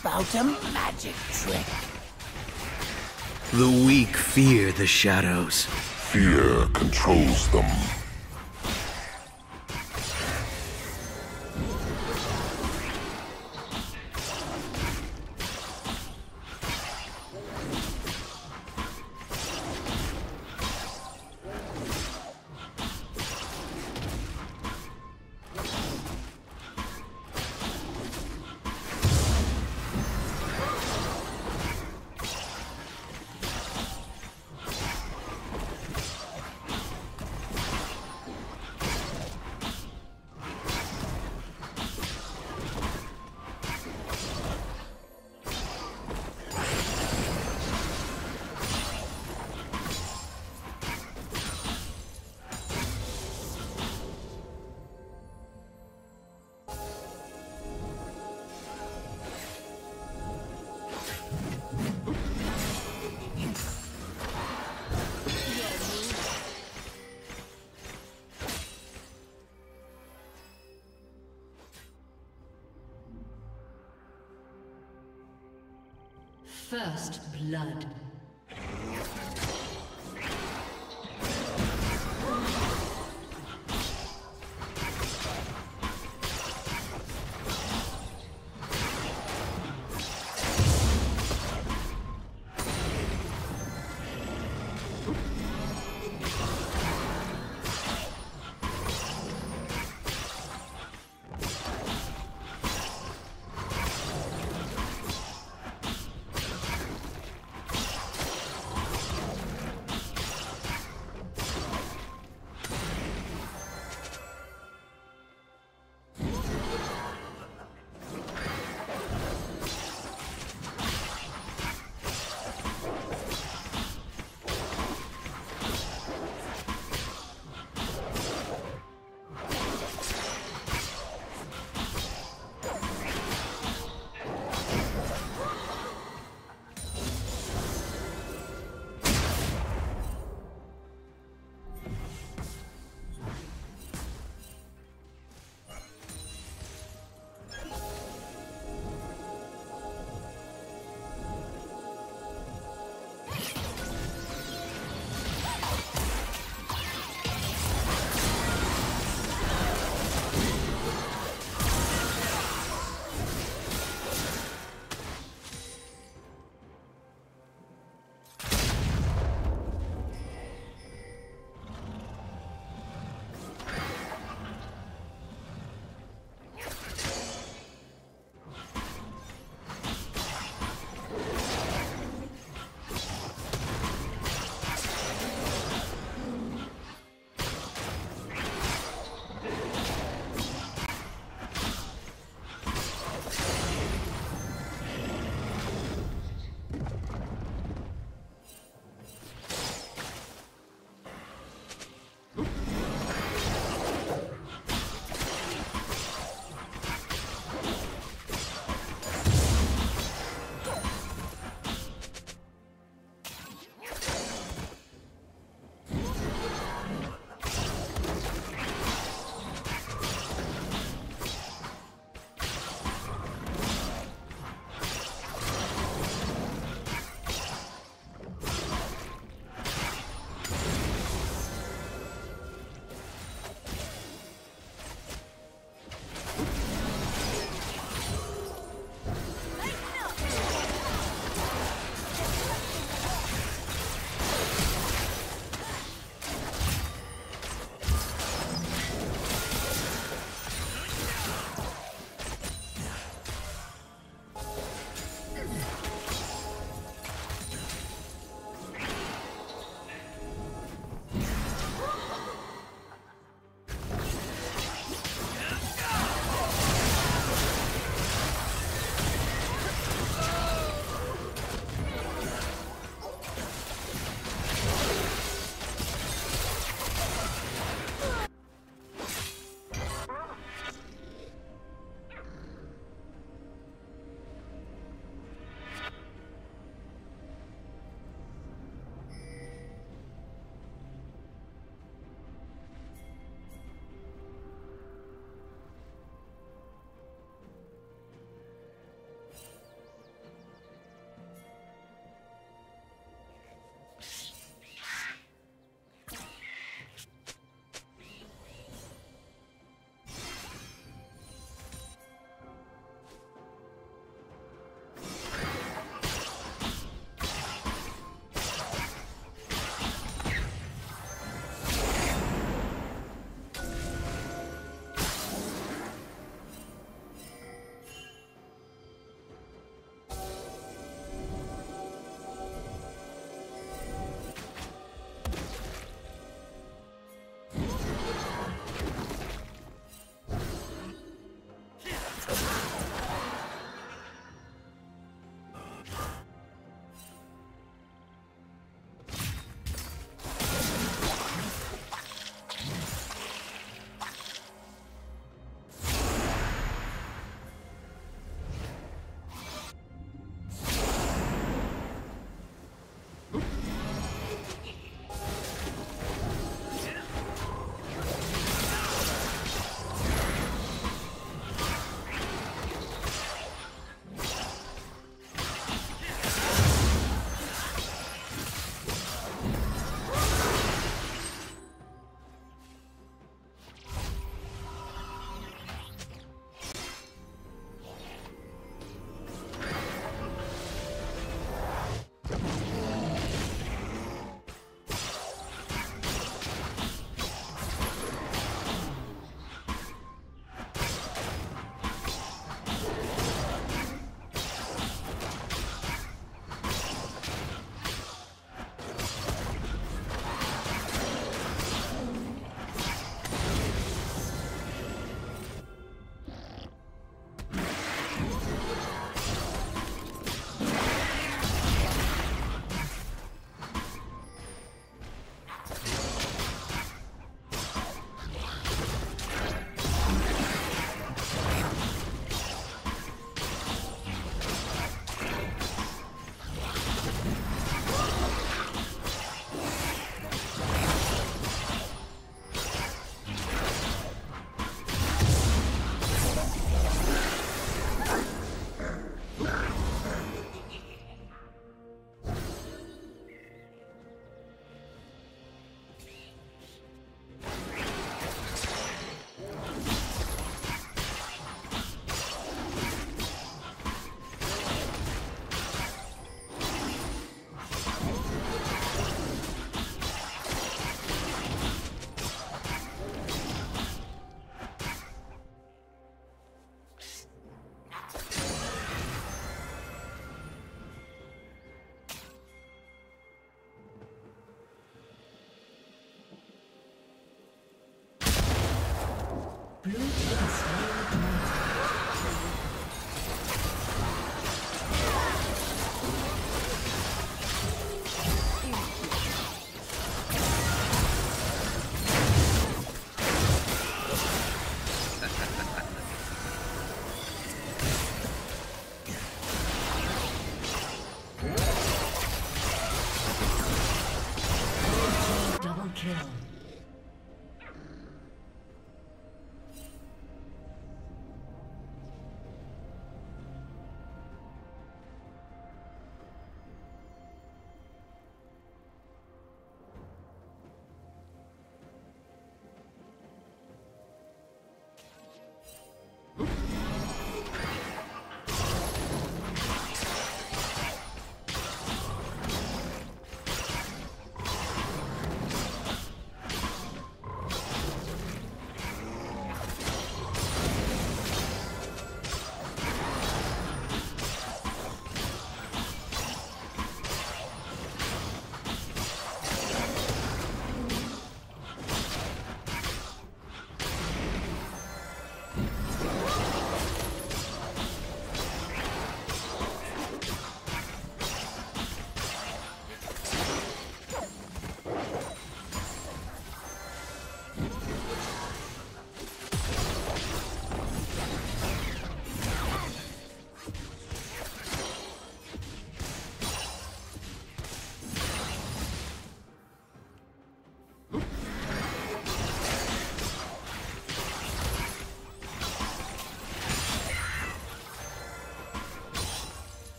about a magic trick. The weak fear the shadows. Fear controls them. First blood.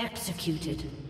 Executed.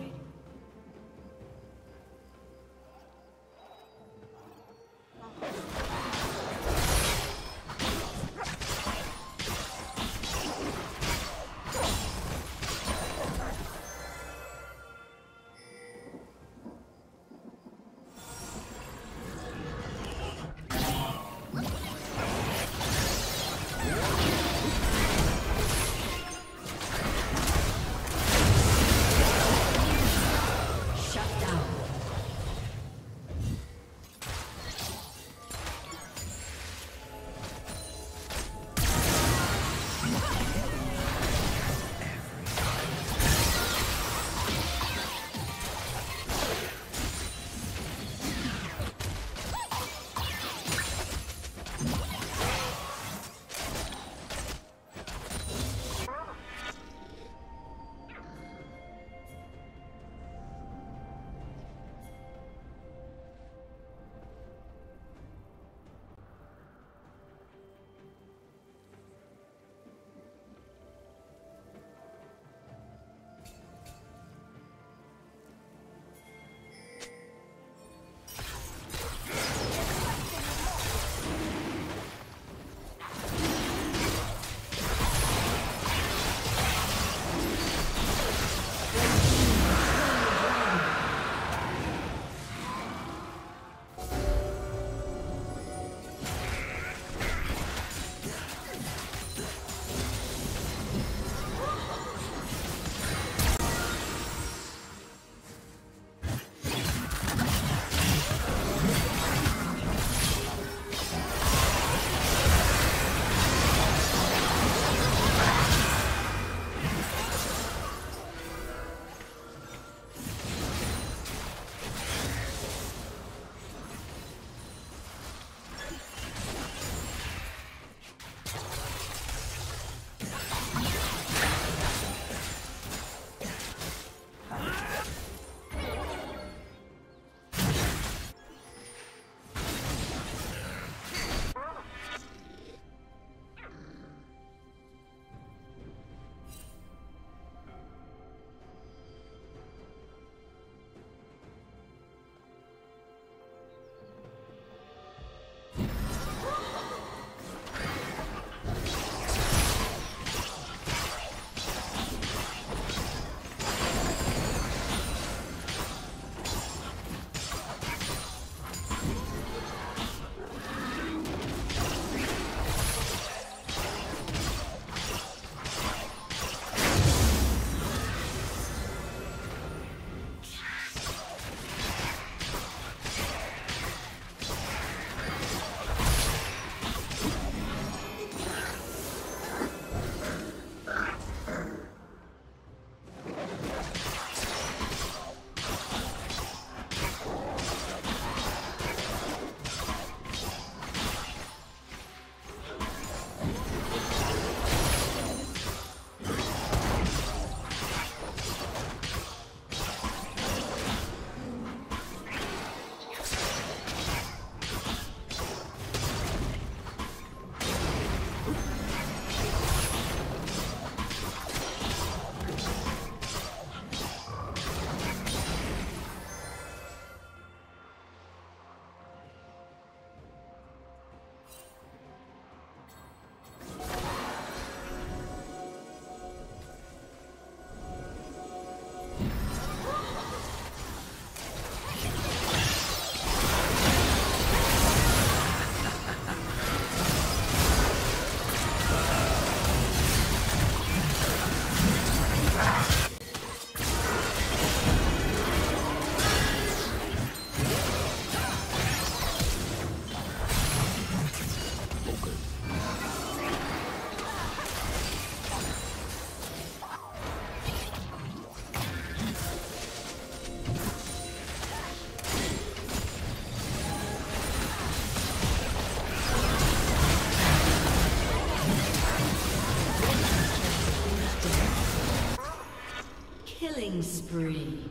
Spree.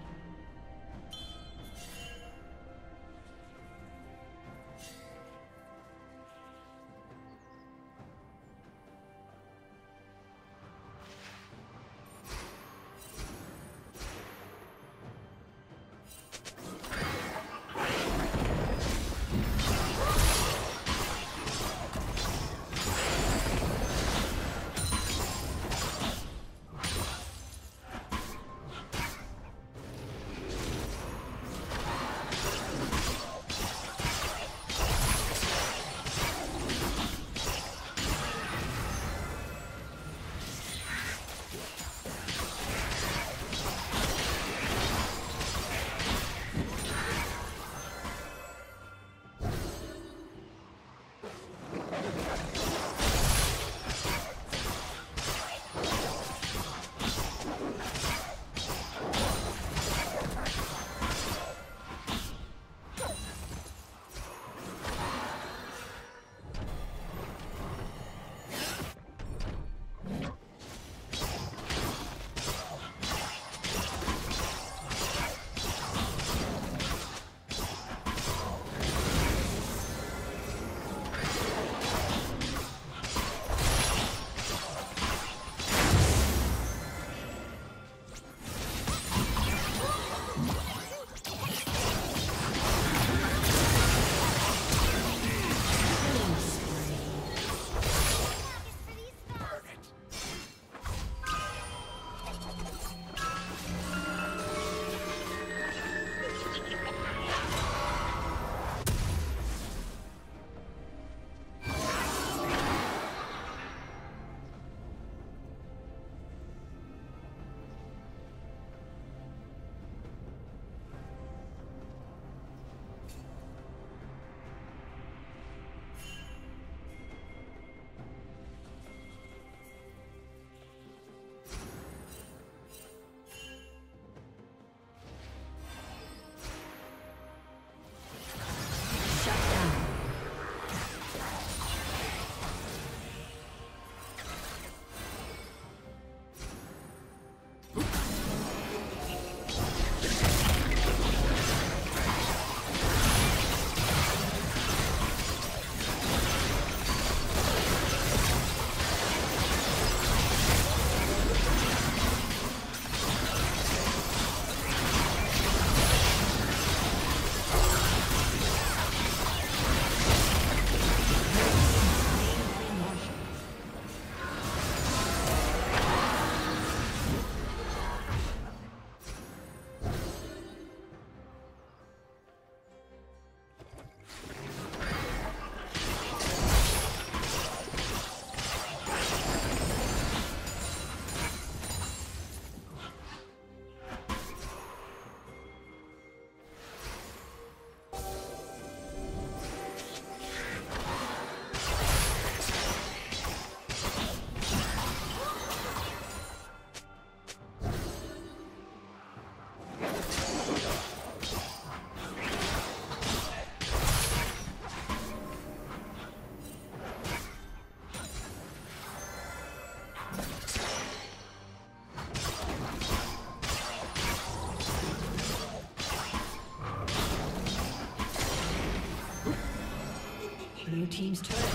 Team's turret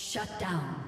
Shut down.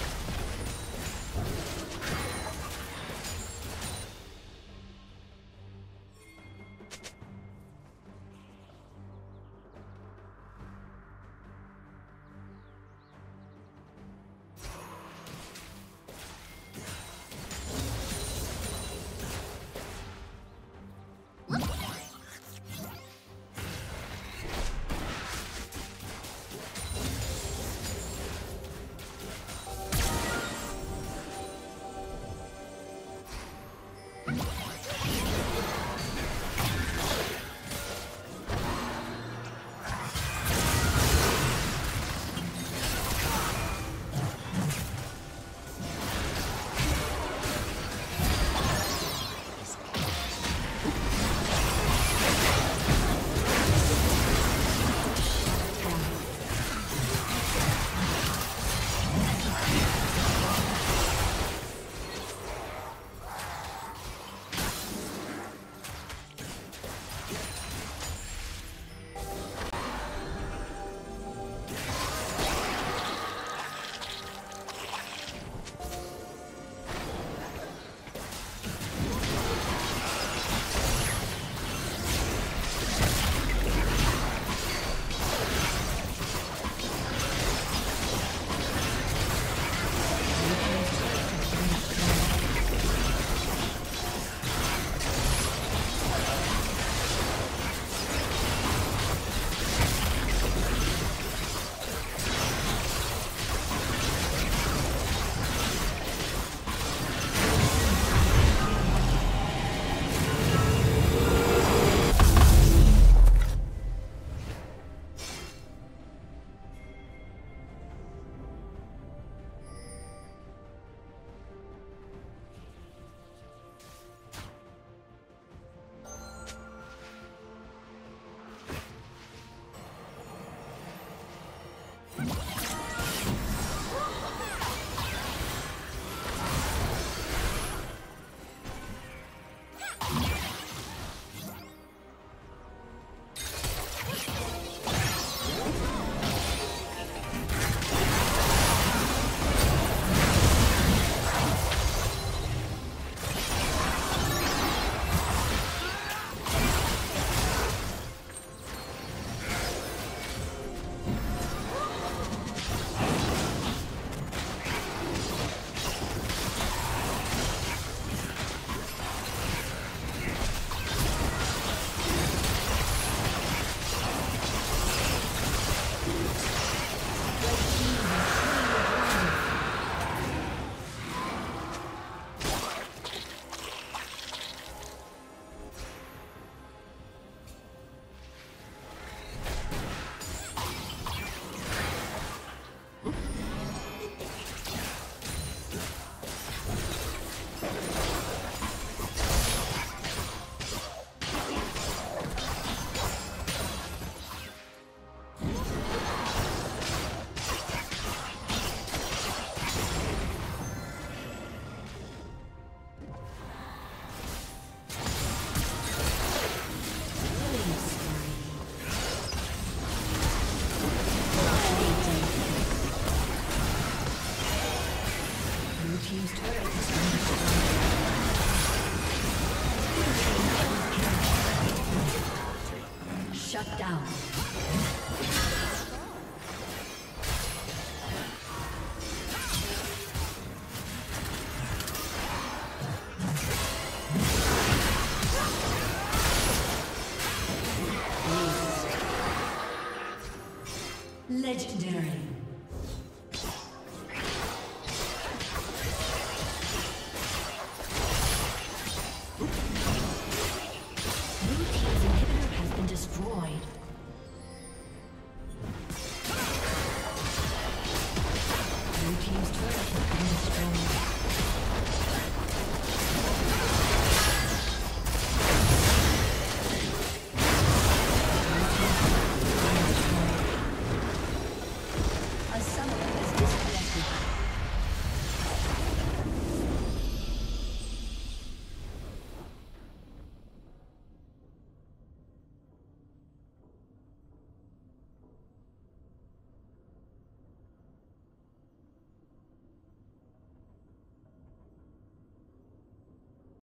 Legendary.